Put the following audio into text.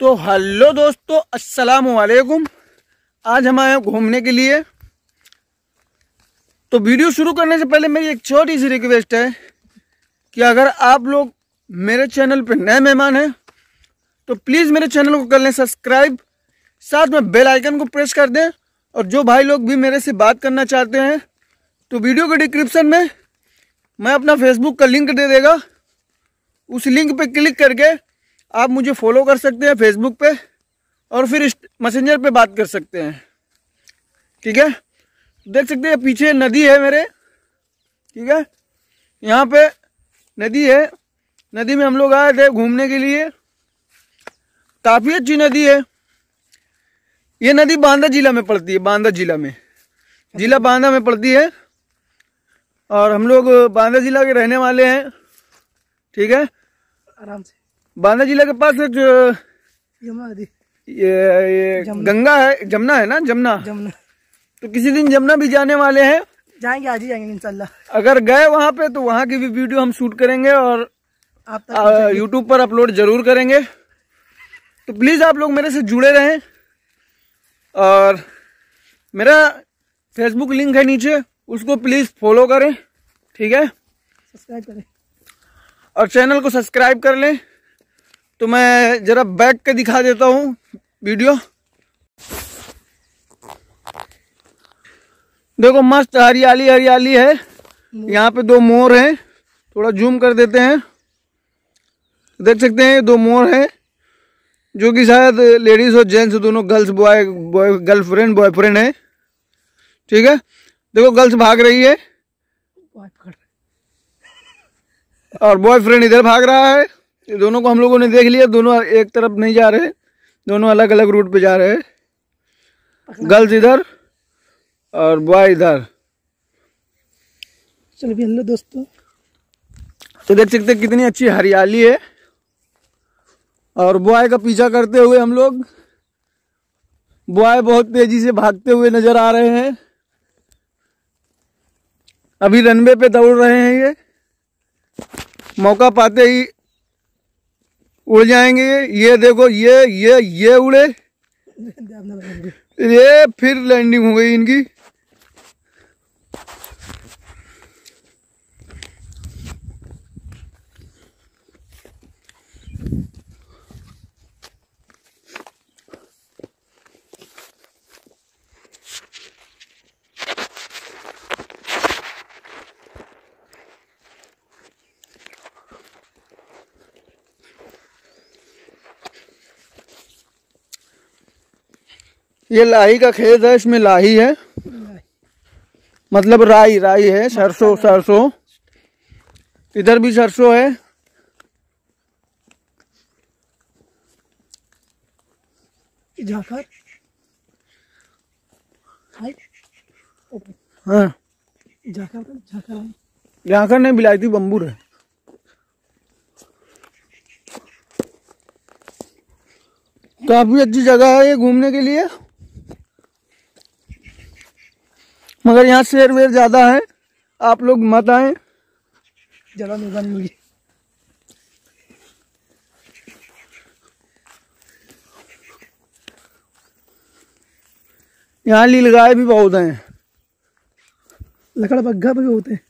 तो हेलो दोस्तों, अस्सलाम वालेकुम आज हम आए घूमने के लिए। तो वीडियो शुरू करने से पहले मेरी एक छोटी सी रिक्वेस्ट है कि अगर आप लोग मेरे चैनल पर नए मेहमान हैं तो प्लीज़ मेरे चैनल को कर लें सब्सक्राइब। साथ में बेल आइकन को प्रेस कर दें और जो भाई लोग भी मेरे से बात करना चाहते हैं तो वीडियो के डिस्क्रिप्शन में मैं अपना फेसबुक का लिंक दे देगा। उस लिंक पर क्लिक करके आप मुझे फॉलो कर सकते हैं फेसबुक पे और फिर मैसेंजर पे बात कर सकते हैं। ठीक है? देख सकते हैं, पीछे नदी है मेरे। ठीक है? यहाँ पे नदी है। नदी में हम लोग आए थे घूमने के लिए। काफ़ी अच्छी नदी है। ये नदी बांदा जिला में पड़ती है, बांदा जिला में। जिला बांदा में पड़ती है। और हम लोग बांदा जिला के रहने वाले हैं। ठीक है? आराम से। बांदा जिला के पास एक ये, ये गंगा है जमुना है ना जमुना? जमुना। तो किसी दिन जमुना भी जाने वाले हैं? जाएँगे आज ही जाएँगे इंशाल्लाह। अगर गए वहाँ पे तो वहाँ की भी वीडियो हम शूट करेंगे और आप यूट्यूब पर अपलोड ज़रूर करेंगे। तो प्लीज़ आप लोग मेरे से जुड़े रहें। और मेरा फेसबुक लिंक है नीचे उसको प्लीज़ फॉलो करें ठीक है? सब्सक्राइब करें। और चैनल को सब्सक्राइब कर लें। तो मैं ज़रा बैक के दिखा देता हूँ वीडियो। देखो मस्त हरियाली हरियाली है। यहाँ पे दो मोर हैं। थोड़ा जूम कर देते हैं। देख सकते हैं दो मोर हैं जो कि शायद लेडीज़ और जेंट्स दोनों girls boy boy girlfriend boyfriend है। ठीक है? देखो गर्ल्स भाग रही है। और बॉयफ्रेंड इधर भाग रहा है। दोनों को हम लोगों ने देख लिया दोनों एक तरफ़ नहीं जा रहे दोनों अलग अलग रूट पे जा रहे हैं। गर्ल्स इधर और बॉय इधर। चलो भी हेलो दोस्तों। तो देख सकते हैं कितनी अच्छी हरियाली है। और बॉय का पीछा करते हुए हम लोग बॉय बहुत तेज़ी से भागते हुए नज़र आ रहे हैं। अभी रनवे पे दौड़ रहे हैं ये। मौका पाते ही उड़ जाएँगे। ये देखो ये ये ये उड़े। ये फिर लैंडिंग हो गई इनकी। ये लाही का खेत है इसमें लाही है। मतलब राई राई है सरसों सरसों। इधर भी सरसों है। ऊपर हाँ। का नहीं बिलायती बम्बूर है। काफ़ी अच्छी जगह है ये घूमने के लिए। मगर यहाँ शेर वेर ज़्यादा है। आप लोग मत आए। ज़्यादा नुकसान मिली यहाँ लील गाय भी बहुत हैं। लकड़बग्घा भी बहुत हैं।